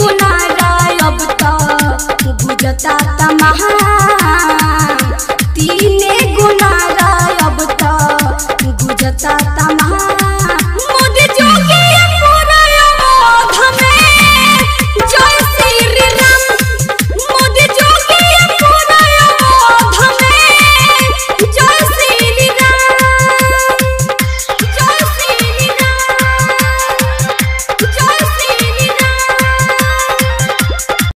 गुनारा अब तो बुझता तमहा।